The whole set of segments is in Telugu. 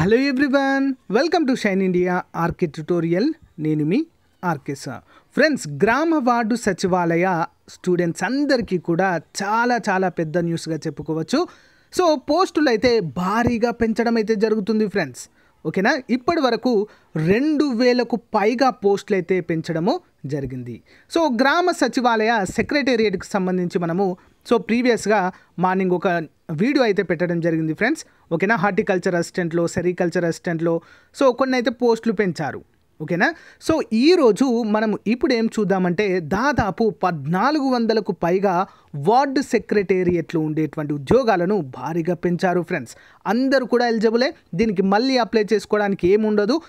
Hello everyone welcome to Shine India RK tutorial నేను మీ ఆర్కే సార్ ఫ్రెండ్స్ గ్రామ వార్డు సచివాలయ స్టూడెంట్స్ అందరికీ కూడా చాలా చాలా పెద్ద న్యూస్గా చెప్పుకోవచ్చు. సో పోస్టులు అయితే భారీగా పెంచడం అయితే జరుగుతుంది ఫ్రెండ్స్ ఓకేనా? ఇప్పటి వరకు రెండు వేలకు పైగా పోస్టులు అయితే పెంచడము జరిగింది. సో గ్రామ సచివాలయ సెక్రటేరియట్కి సంబంధించి మనము సో ప్రీవియస్గా మార్నింగ్ ఒక వీడియో అయితే పెట్టడం జరిగింది ఫ్రెండ్స్. ఓకేనా? హార్టికల్చర్ అసిస్టెంట్లో సెరికల్చర్ అసిస్టెంట్లో సో కొన్ని అయితే పోస్టులు పెంచారు. ఓకేనా? సో ఈరోజు మనం ఇప్పుడు ఏం చూద్దామంటే దాదాపు పద్నాలుగు వందలకు పైగా వార్డు సెక్రటేరియట్లు ఉండేటువంటి ఉద్యోగాలను భారీగా పెంచారు ఫ్రెండ్స్. అందరూ కూడా ఎలిజిబులే. దీనికి మళ్ళీ అప్లై చేసుకోవడానికి ఏముండదు.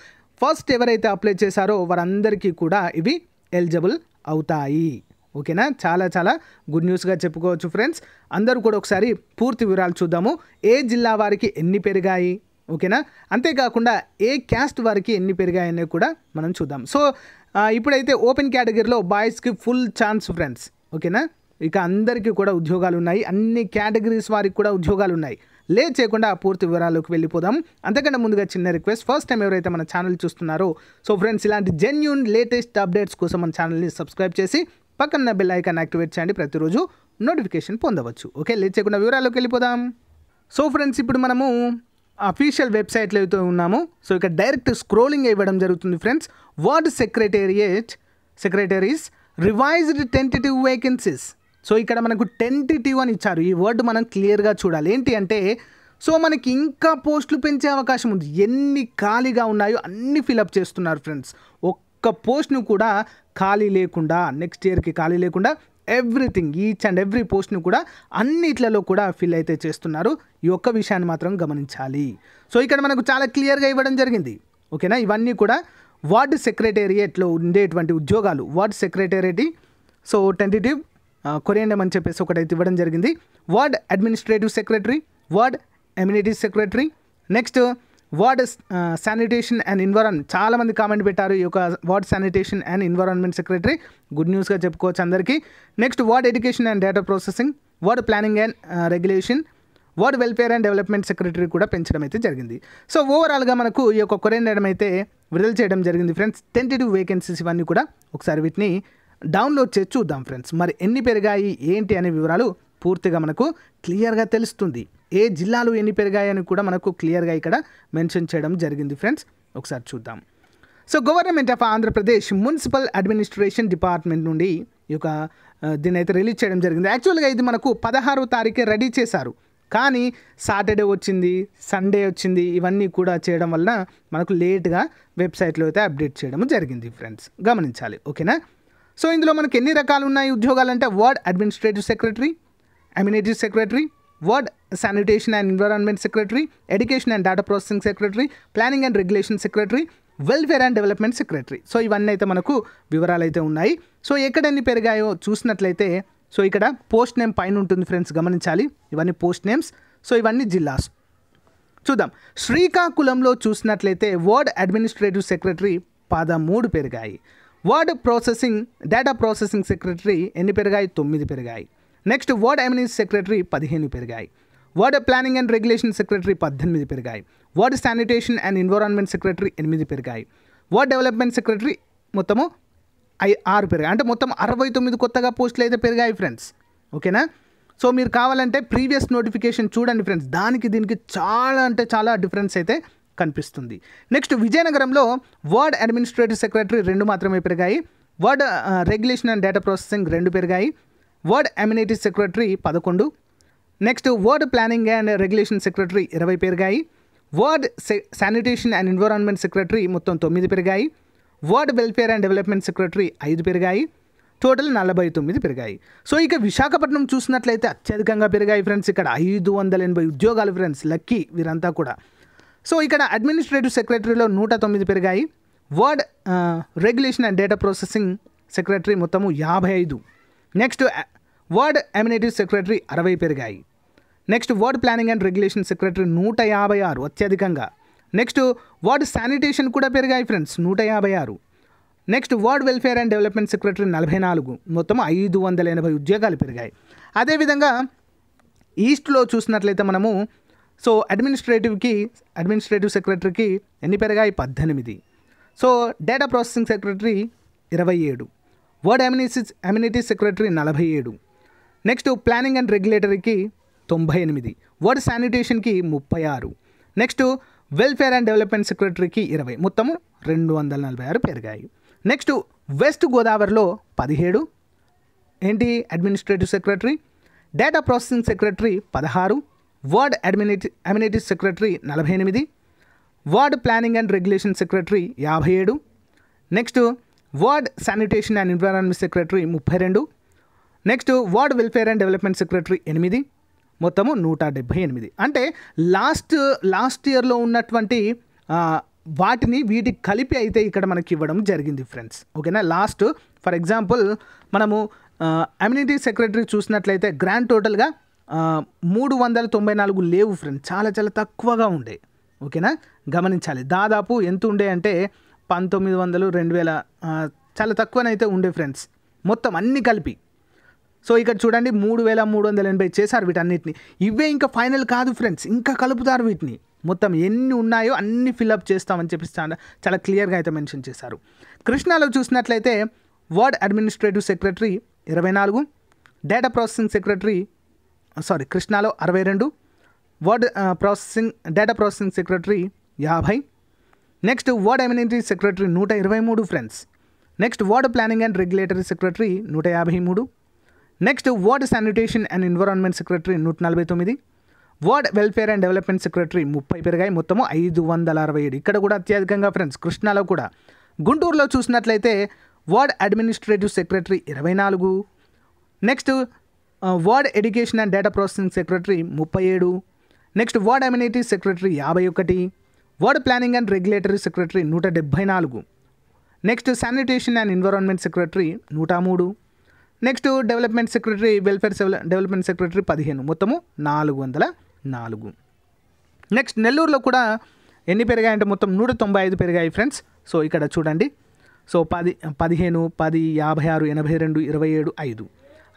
ఫస్ట్ ఎవరైతే అప్లై చేశారో వారందరికీ కూడా ఇవి ఎలిజిబుల్ అవుతాయి. ఓకేనా? చాలా చాలా గుడ్ న్యూస్గా చెప్పుకోవచ్చు ఫ్రెండ్స్. అందరూ కూడా ఒకసారి పూర్తి వివరాలు చూద్దాము. ఏ జిల్లా వారికి ఎన్ని పెరిగాయి? ఓకేనా? అంతేకాకుండా ఏ క్యాస్ట్ వారికి ఎన్ని పెరిగాయనే కూడా మనం చూద్దాం. సో ఇప్పుడైతే ఓపెన్ కేటగిరీలో బాయ్స్కి ఫుల్ ఛాన్స్ ఫ్రెండ్స్. ఓకేనా? ఇక అందరికీ కూడా ఉద్యోగాలు ఉన్నాయి అన్ని కేటగిరీస్ వారికి కూడా ఉద్యోగాలు ఉన్నాయి లేట్ చేయకుండా ఆ పూర్తి వివరాలకు వెళ్ళిపోదాం. అంతకంటే ముందుగా చిన్న రిక్వెస్ట్ ఫస్ట్ టైం ఎవరైతే మన ఛానల్ చూస్తున్నారో సో ఫ్రెండ్స్ ఇలాంటి జెన్యున్ లేటెస్ట్ అప్డేట్స్ కోసం మన ఛానల్ని సబ్స్క్రైబ్ చేసి పక్కన బెల్ ఐకాన్ యాక్టివేట్ చేయండి. ప్రతిరోజు నోటిఫికేషన్ పొందవచ్చు. ఓకే లేట్ చేయకుండా వివరాల్లోకి వెళ్ళిపోదాం. సో ఫ్రెండ్స్ ఇప్పుడు మనము అఫీషియల్ వెబ్సైట్లో అయితే ఉన్నాము. సో ఇక్కడ డైరెక్ట్ స్క్రోలింగ్ ఇవ్వడం జరుగుతుంది friends. Ward secretariat secretaries revised tentative vacancies. So ఇక్కడ మనకు టెంటేటివ్ అని ఇచ్చారు. ఈ వర్డ్ మనం క్లియర్గా చూడాలి. ఏంటి అంటే సో మనకి ఇంకా పోస్టులు పెంచే అవకాశం ఉంది. ఎన్ని ఖాళీగా ఉన్నాయో అన్ని ఫిలప్ చేస్తున్నారు ఫ్రెండ్స్. ఒక్క పోస్ట్ను కూడా ఖాళీ లేకుండా నెక్స్ట్ ఇయర్కి ఖాళీ లేకుండా ఎవ్రీథింగ్ ఈచ్ అండ్ ఎవ్రీ పోస్ట్ని కూడా అన్నిట్లలో కూడా ఫిల్ అయితే చేస్తున్నారు. ఈ ఒక్క విషయాన్ని మాత్రం గమనించాలి. సో ఇక్కడ మనకు చాలా క్లియర్గా ఇవ్వడం జరిగింది. ఓకేనా? ఇవన్నీ కూడా వార్డు సెక్రటేరియట్లో ఉండేటువంటి ఉద్యోగాలు. వార్డు సెక్రటేరియట్ సో టెంటేటివ్ కొరియండం అని చెప్పేసి ఒకటైతే ఇవ్వడం జరిగింది. Ward administrative secretary ward amenity secretary next ward sanitation and environment చాలామంది కామెంట్ పెట్టారు ఈ యొక్క ward sanitation and environment secretary. Good న్యూస్గా చెప్పుకోవచ్చు అందరికీ. Next ward education and data processing ward planning and regulation ward welfare and development secretary కూడా పెంచడం అయితే జరిగింది. సో ఓవరాల్గా మనకు ఈ యొక్క కొరెండడం అయితే విడుదల చేయడం జరిగింది ఫ్రెండ్స్. టెంటేటివ్ వేకెన్సీస్ ఇవన్నీ కూడా ఒకసారి వీటిని డౌన్లోడ్ చేసి చూద్దాం ఫ్రెండ్స్. మరి ఎన్ని పెరిగాయి ఏంటి అనే వివరాలు పూర్తిగా మనకు క్లియర్గా తెలుస్తుంది. ఏ జిల్లాలు ఎన్ని పెరిగాయని కూడా మనకు క్లియర్గా ఇక్కడ మెన్షన్ చేయడం జరిగింది ఫ్రెండ్స్. ఒకసారి చూద్దాం. So government of Andhra Pradesh municipal administration department నుండి ఈ యొక్క దీన్ని అయితే రిలీజ్ చేయడం జరిగింది. యాక్చువల్గా ఇది మనకు పదహారో తారీఖే రెడీ చేశారు. కానీ సాటర్డే వచ్చింది సండే వచ్చింది ఇవన్నీ కూడా చేయడం వల్ల మనకు లేట్గా వెబ్సైట్లో అయితే అప్డేట్ చేయడం జరిగింది ఫ్రెండ్స్. గమనించాలి ఓకేనా? సో ఇందులో మనకి ఎన్ని రకాలు ఉన్నాయి ఉద్యోగాలు అంటే ward administrative secretary amenity secretary ward sanitation and environment secretary education and data processing secretary planning and regulation secretary welfare and development secretary. So ఇవన్నీ అయితే మనకు వివరాలు అయితే ఉన్నాయి. సో ఎక్కడెన్ని పెరిగాయో చూసినట్లయితే సో ఇక్కడ పోస్ట్ నేమ్ పైన ఉంటుంది ఫ్రెండ్స్ గమనించాలి. ఇవన్నీ పోస్ట్ నేమ్స్. సో ఇవన్నీ జిల్లాస్. చూద్దాం. శ్రీకాకుళంలో చూసినట్లయితే వార్డ్ అడ్మినిస్ట్రేటివ్ సెక్రటరీ పదమూడు పెరిగాయి. Ward processing data processing secretary ఎన్ని పెరిగాయి? తొమ్మిది పెరిగాయి. నెక్స్ట్ వర్డ్ అడ్మినిస్ సెక్రటరీ పదిహేను పెరిగాయి. Ward planning and regulation secretary పద్దెనిమిది పెరిగాయి. Ward sanitation and environment secretary ఎనిమిది పెరిగాయి. వర్డ్ డెవలప్మెంట్ సెక్రటరీ మొత్తము ఐ ఆరు పెరిగాయి. అంటే మొత్తం అరవై తొమ్మిది కొత్తగా పోస్టులు అయితే పెరిగాయి ఫ్రెండ్స్. ఓకేనా? సో మీరు కావాలంటే ప్రీవియస్ నోటిఫికేషన్ చూడండి ఫ్రెండ్స్. దానికి దీనికి చాలా అంటే చాలా డిఫరెన్స్ అయితే కనిపిస్తుంది. నెక్స్ట్ విజయనగరంలో వార్డ్ అడ్మినిస్ట్రేటివ్ సెక్రటరీ రెండు మాత్రమే పెరిగాయి. Ward regulation and data processing రెండు పెరిగాయి. వర్డ్ అమ్యూనిటీ సెక్రటరీ పదకొండు. Next ward planning and regulation secretary ఇరవై పెరిగాయి. Ward sanitation and environment secretary మొత్తం తొమ్మిది పెరిగాయి. Ward welfare and development secretary ఐదు పెరిగాయి. టోటల్ నలభై తొమ్మిది పెరిగాయి. సో ఇక విశాఖపట్నం చూసినట్లయితే అత్యధికంగా పెరిగాయి ఫ్రెండ్స్ ఇక్కడ ఐదు వందల ఎనభై ఉద్యోగాలు ఫ్రెండ్స్ లక్కీ వీరంతా కూడా. సో ఇక్కడ అడ్మినిస్ట్రేటివ్ సెక్రటరీలో నూట తొమ్మిది పెరిగాయి. Ward regulation and data processing secretary మొత్తము యాభై ఐదు. నెక్స్ట్ వార్డ్ ఎమినేటివ్ సెక్రటరీ అరవై పెరిగాయి. Next ward planning and regulation secretary నూట యాభై ఆరు అత్యధికంగా. నెక్స్ట్ వార్డ్ శానిటేషన్ కూడా పెరిగాయి ఫ్రెండ్స్ నూట యాభై ఆరు. Next ward welfare and development secretary నలభై నాలుగు. మొత్తం ఐదు వందల ఎనభై ఉద్యోగాలు పెరిగాయి. అదేవిధంగా ఈస్ట్లో చూసినట్లయితే మనము సో అడ్మినిస్ట్రేటివ్కి అడ్మినిస్ట్రేటివ్ సెక్రటరీకి ఎన్ని పెరిగాయి? పద్దెనిమిది. సో డేటా ప్రాసెసింగ్ సెక్రటరీ ఇరవై ఏడు. వర్డ్ అమ్యూనిటీస్ అమ్యూనిటీస్ సెక్రటరీ నలభై ఏడు. నెక్స్ట్ ప్లానింగ్ అండ్ రెగ్యులేటరీకి తొంభై ఎనిమిది. వర్డ్ శానిటేషన్కి ముప్పై ఆరు. నెక్స్ట్ వెల్ఫేర్ అండ్ డెవలప్మెంట్ సెక్రటరీకి ఇరవై. మొత్తము రెండు వందల నలభై ఆరు పెరిగాయి. నెక్స్ట్ వెస్ట్ గోదావరిలో పదిహేడు. ఏంటి? Administrative secretary. Data processing secretary పదహారు. వర్డ్ అడ్మినిటి అడ్మినిటివ్ సెక్రటరీ నలభై ఎనిమిది. Ward planning and regulation secretary యాభై ఏడు. Next ward sanitation and environment secretary ముప్పై రెండు. Next ward welfare and development secretary ఎనిమిది మొత్తము నూట డెబ్భై ఎనిమిది. అంటే లాస్ట్ లాస్ట్ ఇయర్లో ఉన్నటువంటి వాటిని వీటికి కలిపి అయితే ఇక్కడ మనకి ఇవ్వడం జరిగింది ఫ్రెండ్స్ ఓకేనా లాస్ట్ ఫర్ ఎగ్జాంపుల్ మనము అమ్యూనిటీ సెక్రటరీ చూసినట్లయితే గ్రాండ్ టోటల్గా మూడు వందల తొంభై నాలుగు లేవు ఫ్రెండ్స్ చాలా చాలా తక్కువగా ఉండే. ఓకేనా గమనించాలి. దాదాపు ఎంత ఉండే అంటే పంతొమ్మిది వందలు రెండు వేల చాలా తక్కువనైతే ఉండే ఫ్రెండ్స్ మొత్తం అన్నీ కలిపి. సో ఇక్కడ చూడండి మూడు వేల మూడు వందల ఎనభై చేశారు వీటన్నిటిని. ఇవే ఇంకా ఫైనల్ కాదు ఫ్రెండ్స్. ఇంకా కలుపుతారు వీటిని. మొత్తం ఎన్ని ఉన్నాయో అన్ని ఫిల్అప్ చేస్తామని చెప్పి చాలా క్లియర్గా అయితే మెన్షన్ చేశారు. కృష్ణాలో చూసినట్లయితే వర్డ్ అడ్మినిస్ట్రేటివ్ సెక్రటరీ ఇరవై నాలుగు డేటా ప్రాసెసింగ్ సెక్రటరీ సారీ కృష్ణాలో అరవై రెండు ward processing data processing secretary యాభై నెక్స్ట్ వర్డ్ ఎమ్యూనిటీ సెక్రటరీ నూట ఇరవై మూడు friends. Next ward planning and regulatory secretary నూట యాభై మూడు next ward sanitation and environment secretary నూట నలభై తొమ్మిది. Ward welfare and development secretary ముప్పై పెరిగాయి. మొత్తము ఐదు వందల అరవై ఏడు. ఇక్కడ కూడా అత్యధికంగా ఫ్రెండ్స్ కృష్ణాలో కూడా. గుంటూరులో చూసినట్లయితే వర్డ్ అడ్మినిస్ట్రేటివ్ సెక్రటరీ ఇరవై నాలుగు. Next ward education and data processing secretary ముప్పై ఏడు. నెక్స్ట్ వర్డ్ అమ్యూనిటీ సెక్రటరీ యాభై ఒకటి. Ward planning and regulatory secretary నూట డెబ్భై నాలుగు. Next sanitation and environment secretary నూట మూడు. Next development secretary welfare development secretary పదిహేను. మొత్తము నాలుగు వందల నాలుగు. నెక్స్ట్ నెల్లూరులో కూడా ఎన్ని పెరిగాయంటే మొత్తం నూట తొంభై ఐదు పెరిగాయి ఫ్రెండ్స్. సో ఇక్కడ చూడండి. సో పది పదిహేను పది యాభై ఆరు ఎనభై రెండు ఇరవై ఏడు ఐదు.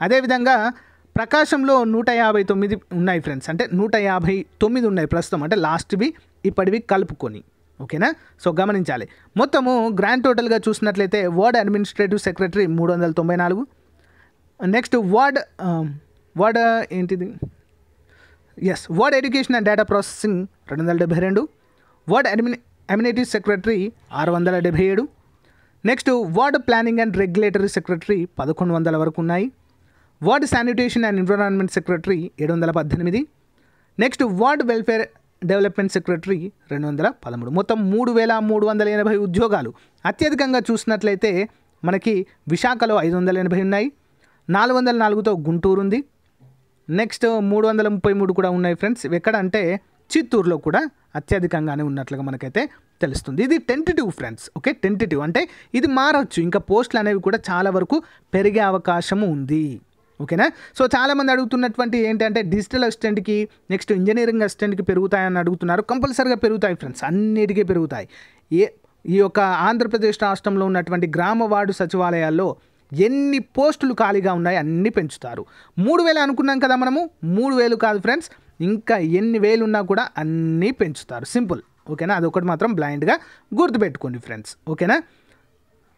అదేవిధంగా ప్రకాశంలో నూట యాభై తొమ్మిది ఉన్నాయి ఫ్రెండ్స్. అంటే నూట యాభై తొమ్మిది ఉన్నాయి ప్రస్తుతం. అంటే లాస్ట్వి ఇప్పటివి కలుపుకొని. ఓకేనా? సో గమనించాలి. మొత్తము గ్రాండ్ టోటల్గా చూసినట్లయితే వర్డ్ అడ్మినిస్ట్రేటివ్ సెక్రటరీ మూడు వందల తొంభై నాలుగు నెక్స్ట్ వర్డ్ వర్డ్ ఏంటిది? Yes ward education and data processing రెండు వందల డెబ్బై రెండు. వర్డ్ అడ్మిని అమ్యూనిటీ సెక్రటరీ ఆరు వందల డెబ్బై ఏడు. Next ward planning and regulatory secretary పదకొండు వందల వరకు ఉన్నాయి ward sanitation and environment secretary ఏడు వందల పద్దెనిమిది. Next ward welfare development secretary రెండు వందల పదమూడు. మొత్తం మూడు వేల మూడు వందల ఎనభై ఉద్యోగాలు. అత్యధికంగా చూసినట్లయితే మనకి విశాఖలో ఐదు వందల ఎనభై ఉన్నాయి. నాలుగు వందల నాలుగుతో గుంటూరు ఉంది నెక్స్ట్ మూడు వందల ముప్పై మూడు కూడా ఉన్నాయి ఫ్రెండ్స్. ఎక్కడ అంటే చిత్తూరులో కూడా అత్యధికంగానే ఉన్నట్లుగా మనకైతే తెలుస్తుంది. ఇది టెంటేటివ్ ఫ్రెండ్స్ ఓకే టెంటేటివ్ అంటే ఇది మారచ్చు. ఇంకా పోస్టులు అనేవి కూడా చాలా వరకు పెరిగే అవకాశం ఉంది ఓకేనా సో చాలామంది అడుగుతున్నటువంటి ఏంటంటే డిజిటల్ అసిస్టెంట్కి నెక్స్ట్ ఇంజనీరింగ్ అసిస్టెంట్కి పెరుగుతాయని అడుగుతున్నారు. కంపల్సరీగా పెరుగుతాయి ఫ్రెండ్స్ అన్నిటికీ పెరుగుతాయి. ఏ ఈ యొక్క ఆంధ్రప్రదేశ్ రాష్ట్రంలో ఉన్నటువంటి గ్రామ వార్డు సచివాలయాల్లో ఎన్ని పోస్టులు ఖాళీగా ఉన్నాయి అన్నీ పెంచుతారు. మూడు వేలు అనుకున్నాం కదా మనము మూడు వేలు కాదు ఫ్రెండ్స్ ఇంకా ఎన్ని వేలు ఉన్నా కూడా అన్నీ పెంచుతారు. సింపుల్ ఓకేనా? అదొకటి మాత్రం బ్లైండ్గా గుర్తుపెట్టుకోండి ఫ్రెండ్స్ ఓకేనా?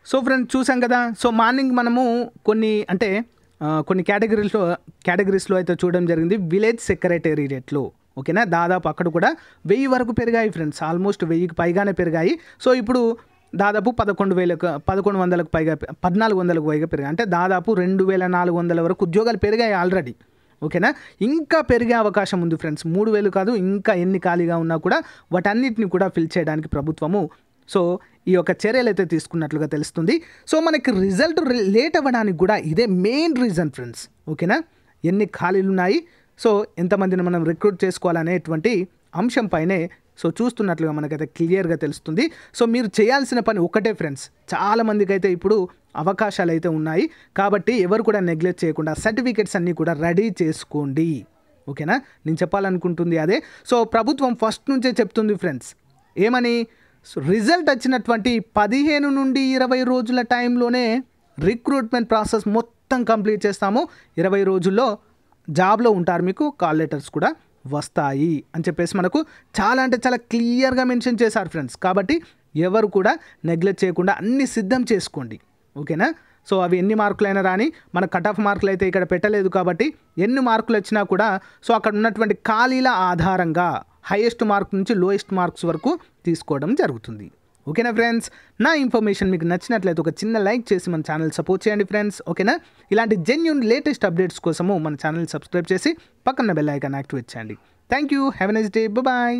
సో ఫ్రెండ్స్ చూసాం కదా? సో మార్నింగ్ మనము కొన్ని అంటే కొన్ని కేటగిరీస్లో కేటగిరీస్లో అయితే చూడడం జరిగింది. విలేజ్ సెక్రటేరియట్లో ఓకేనా? దాదాపు అక్కడ కూడా వెయ్యి వరకు పెరిగాయి ఫ్రెండ్స్ ఆల్మోస్ట్ వెయ్యికి పైగానే పెరిగాయి. సో ఇప్పుడు దాదాపు పదకొండు వేలకు పదకొండు వందలకు పైగా పద్నాలుగు వందలకు పైగా పెరిగాయి. అంటే దాదాపు రెండు వేల నాలుగు వందల వరకు ఉద్యోగాలు పెరిగాయి ఆల్రెడీ ఓకేనా? ఇంకా పెరిగే అవకాశం ఉంది ఫ్రెండ్స్ మూడు వేలు కాదు ఇంకా ఎన్ని ఖాళీగా ఉన్నా కూడా వాటన్నిటిని కూడా ఫిల్ చేయడానికి ప్రభుత్వము సో ఈ యొక్క చర్యలు అయితే తీసుకున్నట్లుగా తెలుస్తుంది. సో మనకి రిజల్ట్ లేట్ అవ్వడానికి కూడా ఇదే మెయిన్ రీజన్ ఫ్రెండ్స్ ఓకేనా? ఎన్ని ఖాళీలు ఉన్నాయి సో ఎంతమందిని మనం రిక్రూట్ చేసుకోవాలనేటువంటి అంశంపైనే సో చూస్తున్నట్లుగా మనకైతే క్లియర్గా తెలుస్తుంది. సో మీరు చేయాల్సిన పని ఒకటే ఫ్రెండ్స్. చాలామందికి అయితే ఇప్పుడు అవకాశాలు అయితే ఉన్నాయి. కాబట్టి ఎవరు కూడా నెగ్లెక్ట్ చేయకుండా సర్టిఫికెట్స్ అన్నీ కూడా రెడీ చేసుకోండి. ఓకేనా? నేను చెప్పాలనుకుంటుంది అదే. సో ప్రభుత్వం ఫస్ట్ నుంచే చెప్తుంది ఫ్రెండ్స్. ఏమని? రిజల్ట్ వచ్చినటువంటి పదిహేను నుండి ఇరవై రోజుల టైంలోనే రిక్రూట్మెంట్ ప్రాసెస్ మొత్తం కంప్లీట్ చేస్తాము. ఇరవై రోజుల్లో జాబ్లో ఉంటారు మీకు కాల్ లెటర్స్ కూడా. వస్తాయి అని చెప్పేసి మనకు చాలా అంటే చాలా క్లియర్గా మెన్షన్ చేశారు ఫ్రెండ్స్. కాబట్టి ఎవరు కూడా నెగ్లెక్ట్ చేయకుండా అన్ని సిద్ధం చేసుకోండి. ఓకేనా? సో అవి ఎన్ని మార్కులైనా రాని మన కట్ ఆఫ్ మార్కులు అయితే ఇక్కడ పెట్టలేదు కాబట్టి ఎన్ని మార్కులు వచ్చినా కూడా సో అక్కడ ఉన్నటువంటి ఖాళీల ఆధారంగా హైయెస్ట్ మార్క్ నుంచి లోయెస్ట్ మార్క్స్ వరకు తీసుకోవడం జరుగుతుంది. ఓకేనా ఫ్రెండ్స్? నా ఇన్ఫర్మేషన్ మీకు నచ్చినట్లయితే ఒక చిన్న లైక్ చేసి మన ఛానల్ సపోర్ట్ చేయండి ఫ్రెండ్స్ ఓకేనా? ఇలాంటి జెన్యున్ లేటెస్ట్ అప్డేట్స్ కోసము మన ఛానల్ సబ్స్క్రైబ్ చేసి పక్కన బెల్ ఐకాన్ యాక్టివేట్ చేయండి. Thank you have a nice day bye